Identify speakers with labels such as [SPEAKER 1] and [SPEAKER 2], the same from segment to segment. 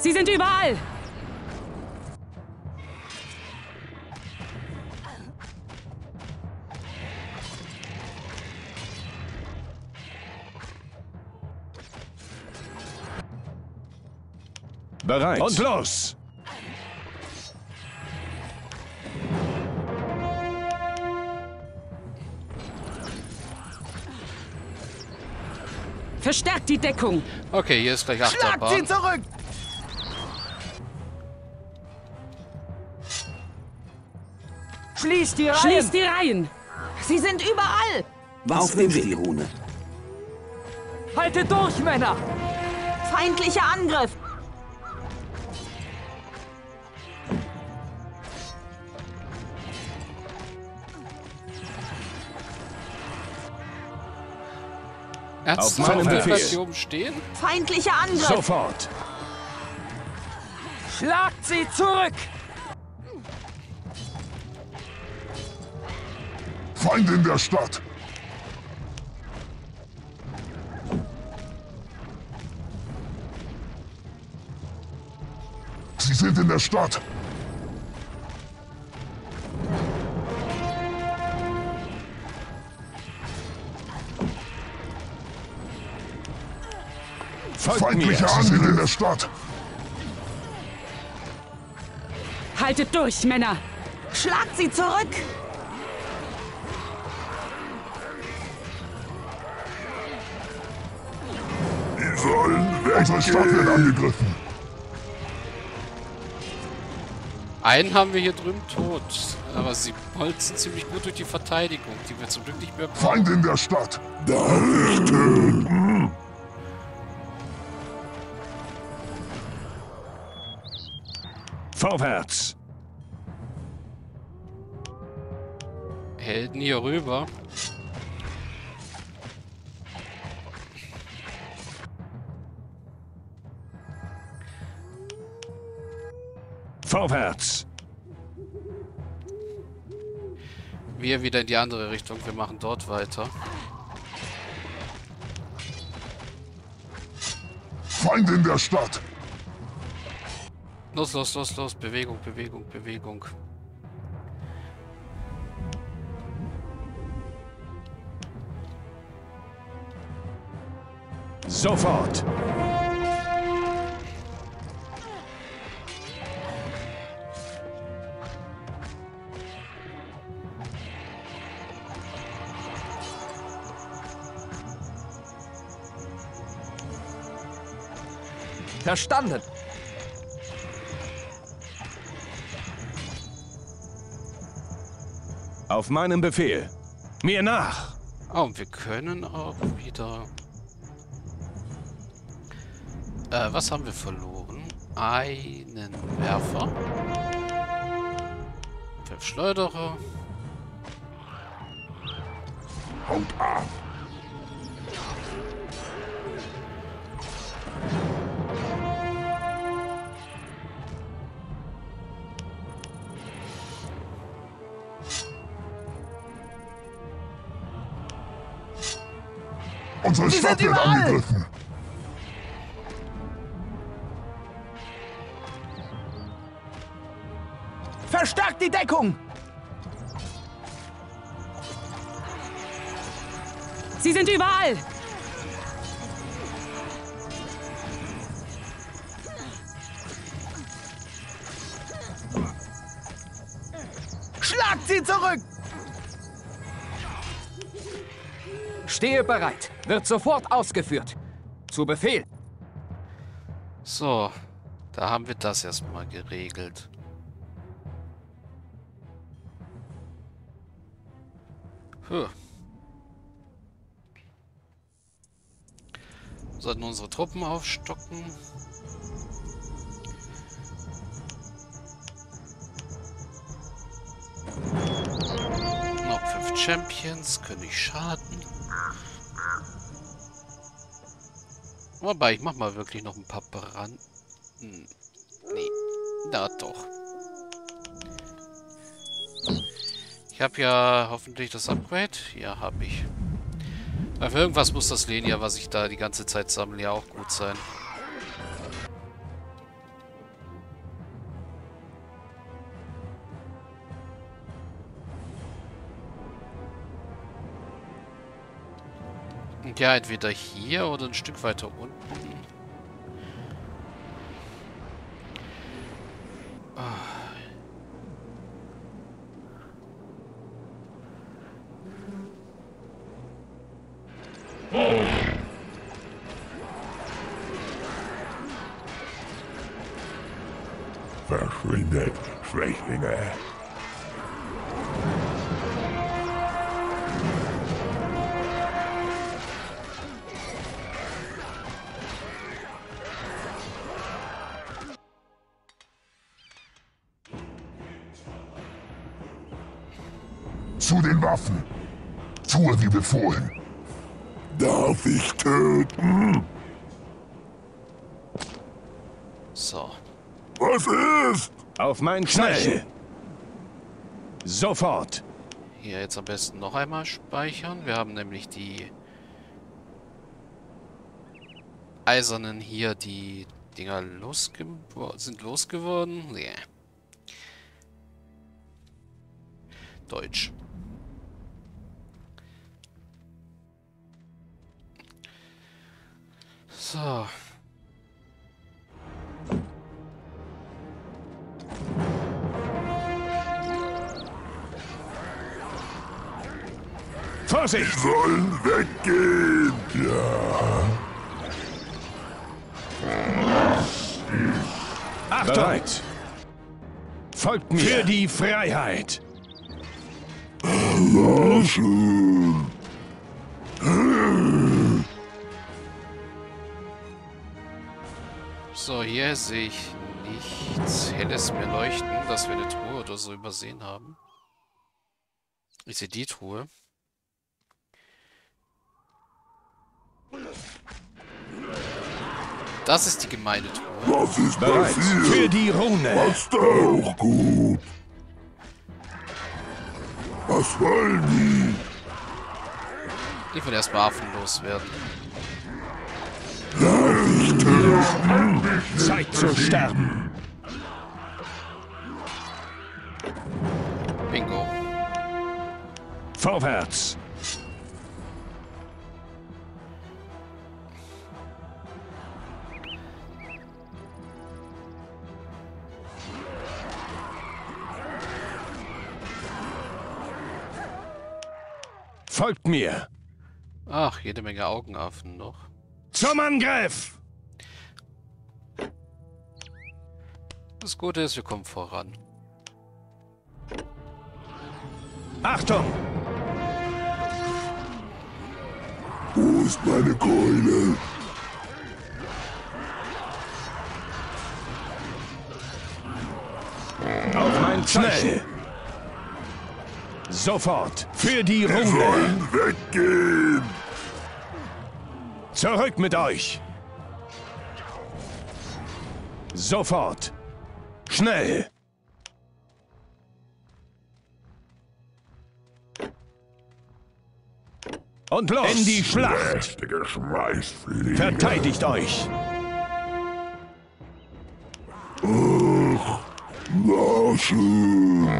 [SPEAKER 1] Sie sind überall!
[SPEAKER 2] Bereit.
[SPEAKER 3] Und los!
[SPEAKER 1] Verstärkt die Deckung!
[SPEAKER 4] Okay, hier ist gleich
[SPEAKER 5] Schlagt sie
[SPEAKER 4] Achterbahn.
[SPEAKER 5] zurück! Schließt die Reihen!
[SPEAKER 1] Schließt die Reihen!
[SPEAKER 6] Sie sind überall!
[SPEAKER 7] Auf dem Weg. die Rune.
[SPEAKER 5] Haltet durch, Männer!
[SPEAKER 6] Feindlicher Angriff!
[SPEAKER 2] Meinem
[SPEAKER 4] bleibt
[SPEAKER 2] Befehl.
[SPEAKER 4] hier oben stehen?
[SPEAKER 6] Feindlicher Angriff!
[SPEAKER 3] Sofort!
[SPEAKER 5] Schlagt sie zurück!
[SPEAKER 8] Feinde in der Stadt. Sie sind in der Stadt. Feindliche
[SPEAKER 3] Sie sind
[SPEAKER 8] Angriff in der Stadt.
[SPEAKER 1] Haltet durch, Männer!
[SPEAKER 6] Schlagt sie zurück!
[SPEAKER 8] Unsere Stadt wird angegriffen.
[SPEAKER 4] Einen haben wir hier drüben tot. Aber sie bolzen ziemlich gut durch die Verteidigung, die wir zum Glück nicht mehr brauchen.
[SPEAKER 8] Feinde in der Stadt. Da richten.
[SPEAKER 3] Vorwärts!
[SPEAKER 4] Helden hier rüber.
[SPEAKER 3] Vorwärts!
[SPEAKER 4] Wir wieder in die andere Richtung. Wir machen dort weiter.
[SPEAKER 8] Feinde in der Stadt.
[SPEAKER 4] Los, los, los, los. Bewegung, Bewegung, Bewegung.
[SPEAKER 3] Sofort!
[SPEAKER 5] Verstanden!
[SPEAKER 3] Auf meinem Befehl. Mir nach!
[SPEAKER 4] Oh, und wir können auch wieder... Äh, was haben wir verloren? Einen Werfer. Fünf Schleuderer.
[SPEAKER 8] Haut ab. Unsere
[SPEAKER 5] Sie
[SPEAKER 8] Stadt
[SPEAKER 5] sind
[SPEAKER 8] wird
[SPEAKER 5] überall.
[SPEAKER 8] angegriffen.
[SPEAKER 5] Verstärkt die Deckung!
[SPEAKER 1] Sie sind überall!
[SPEAKER 5] Schlagt sie zurück! Stehe bereit. Wird sofort ausgeführt. Zu Befehl.
[SPEAKER 4] So, da haben wir das erstmal geregelt. Puh. Sollten unsere Truppen aufstocken. Noch fünf Champions, können nicht schaden. Wobei, ich mach mal wirklich noch ein paar Brand... Hm, Nee, na doch. Ich habe ja hoffentlich das Upgrade. Ja, habe ich. Aber für irgendwas muss das Lenia, was ich da die ganze Zeit sammle, ja auch gut sein. Ja, entweder hier oder ein Stück weiter unten.
[SPEAKER 8] Verschwindet, Schwächlinge. Zu den Waffen. Tue wie befohlen. Darf ich töten?
[SPEAKER 4] So.
[SPEAKER 8] Was ist?
[SPEAKER 3] Auf mein Schnell! Sofort!
[SPEAKER 4] Hier jetzt am besten noch einmal speichern. Wir haben nämlich die Eisernen hier, die Dinger losge sind losgeworden. Nee. Deutsch. So.
[SPEAKER 3] Vorsicht!
[SPEAKER 8] Sollen weggehen. Ja.
[SPEAKER 3] Achtung! Bereit! Folgt mir! Für die Freiheit!
[SPEAKER 8] Lauschen.
[SPEAKER 4] So, hier sehe ich nichts Helles mehr leuchten, dass wir eine Truhe oder so übersehen haben. Ich sehe die Truhe. Das ist die Gemeindetruhe.
[SPEAKER 8] Was ist
[SPEAKER 3] Bereit! Für die Rune!
[SPEAKER 8] Passt auch gut. Was wollen die?
[SPEAKER 4] Ich will erstmal Affen loswerden.
[SPEAKER 3] Zeit zu sterben!
[SPEAKER 4] Bingo.
[SPEAKER 3] Vorwärts! Folgt mir!
[SPEAKER 4] Ach, jede Menge Augenaffen noch.
[SPEAKER 3] Zum Angriff!
[SPEAKER 4] Das Gute ist, wir kommen voran.
[SPEAKER 3] Achtung!
[SPEAKER 8] Wo ist meine Keule?
[SPEAKER 3] Auf mein Schnell! Sofort! Für die Rune!
[SPEAKER 8] Sollen weggehen.
[SPEAKER 3] Zurück mit euch! Sofort! Schnell! Und los! In die Schlacht! Verteidigt euch!
[SPEAKER 8] Lauschen.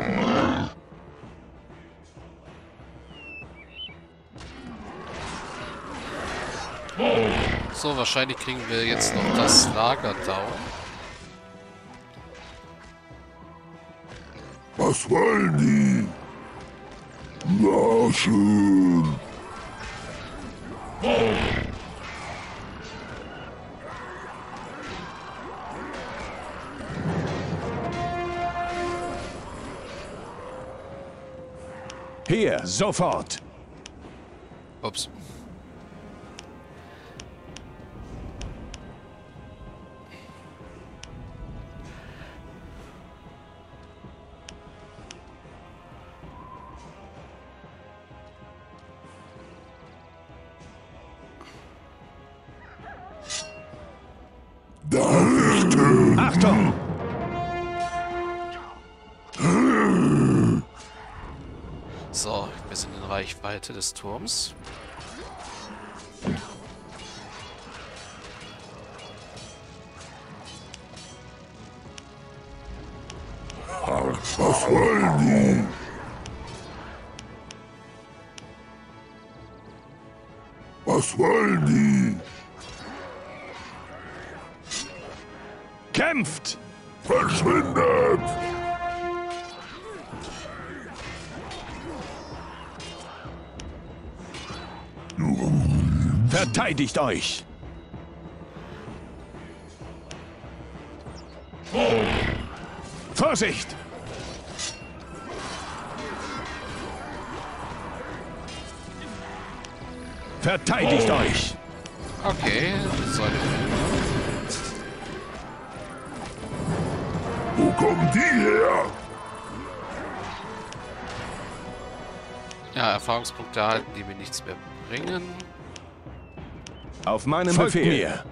[SPEAKER 4] So, wahrscheinlich kriegen wir jetzt noch das Lager down.
[SPEAKER 8] Was wollen die? Lauschen.
[SPEAKER 3] Hier, sofort!
[SPEAKER 4] Ups.
[SPEAKER 3] Achtung!
[SPEAKER 4] So, wir sind in Reichweite des Turms.
[SPEAKER 8] Was wollen die? Was wollen die?
[SPEAKER 3] Kämpft!
[SPEAKER 8] Verschwindet!
[SPEAKER 3] Verteidigt euch! Vorsicht! Verteidigt euch!
[SPEAKER 4] Okay, Säule.
[SPEAKER 8] Wo kommen die her?
[SPEAKER 4] Ja, Erfahrungspunkte erhalten, die mir nichts mehr bringen.
[SPEAKER 3] Auf meinen
[SPEAKER 2] Folgt
[SPEAKER 3] Befehl.
[SPEAKER 2] mir.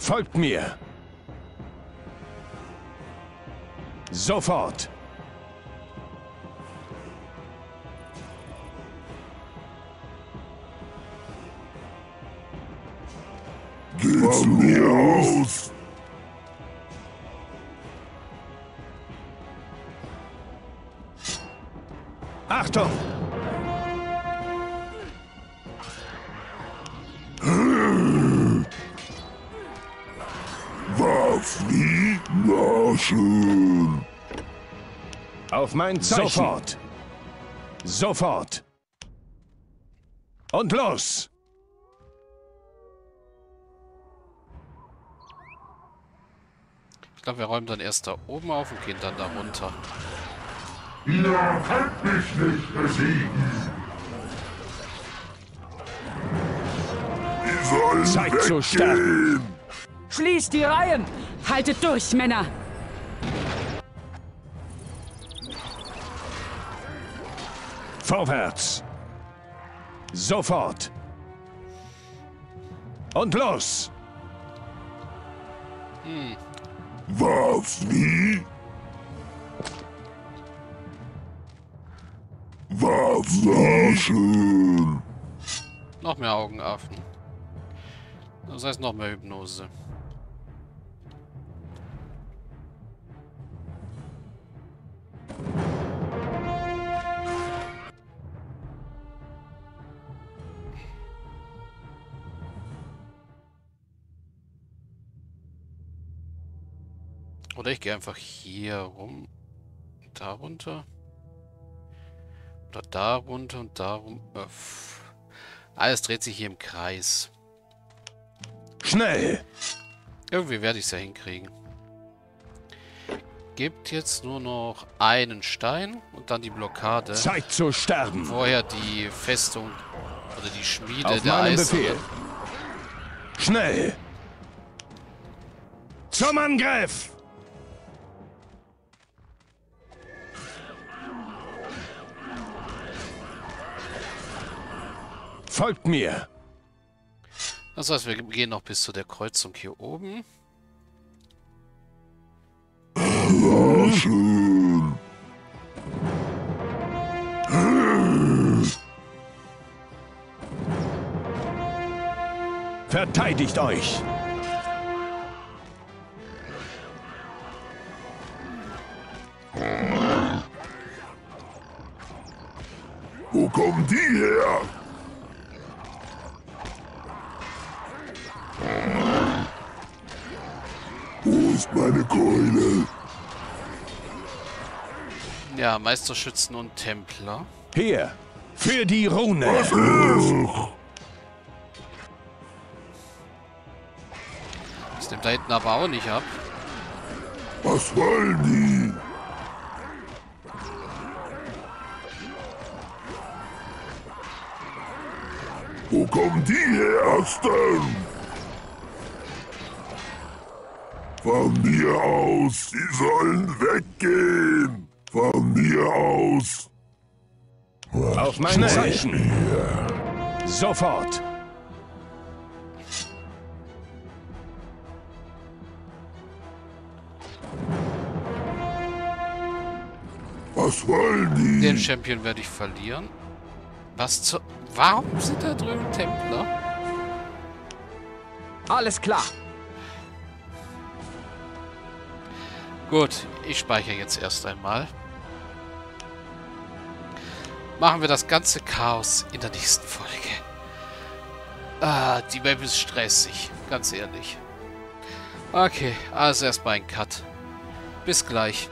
[SPEAKER 3] Folgt mir. Sofort.
[SPEAKER 8] Geht von mir aus! Wie? Na schön!
[SPEAKER 3] Auf mein Zeichen. Sofort. Sofort. Und los!
[SPEAKER 4] Ich glaube, wir räumen dann erst da oben auf und gehen dann da runter.
[SPEAKER 8] Ihr könnt mich nicht besiegen! Die sollen
[SPEAKER 3] Zeit
[SPEAKER 8] weggehen!
[SPEAKER 3] zu sterben.
[SPEAKER 5] Schließt die Reihen!
[SPEAKER 1] Haltet durch, Männer!
[SPEAKER 3] Vorwärts. Sofort. Und los!
[SPEAKER 8] Was wie? Was na schön!
[SPEAKER 4] Noch mehr Augenaffen. Das heißt noch mehr Hypnose. Ich gehe einfach hier rum. Da runter. Oder da runter und da rum. Äh, pff. Alles dreht sich hier im Kreis.
[SPEAKER 3] Schnell!
[SPEAKER 4] Irgendwie werde ich es ja hinkriegen. Gibt jetzt nur noch einen Stein und dann die Blockade.
[SPEAKER 3] Zeit zu sterben!
[SPEAKER 4] Vorher die Festung oder die Schmiede
[SPEAKER 3] Auf
[SPEAKER 4] der
[SPEAKER 3] meinen. Befehl. Schnell! Zum Angriff! Folgt mir!
[SPEAKER 4] Das heißt, wir gehen noch bis zu der Kreuzung hier oben.
[SPEAKER 8] Na schön!
[SPEAKER 3] Verteidigt euch!
[SPEAKER 8] Wo kommen die her? Ist meine Keule?
[SPEAKER 4] Ja, Meisterschützen und Templer.
[SPEAKER 3] Hier! Für die Rune!
[SPEAKER 8] Was ist?
[SPEAKER 4] Das nimmt da hinten aber auch nicht ab.
[SPEAKER 8] Was wollen die? Wo kommen die her, Aston? Von mir aus, sie sollen weggehen. Von mir aus.
[SPEAKER 3] Auf mein Zeichen! Sofort!
[SPEAKER 8] Was wollen die?
[SPEAKER 4] Den Champion werde ich verlieren. Was zur... Warum sind da drüben Templer?
[SPEAKER 5] Alles klar.
[SPEAKER 4] Gut, ich speichere jetzt erst einmal. machen wir das ganze Chaos in der nächsten Folge. Ah, die Map ist stressig, ganz ehrlich. Okay, also erstmal ein Cut. Bis gleich.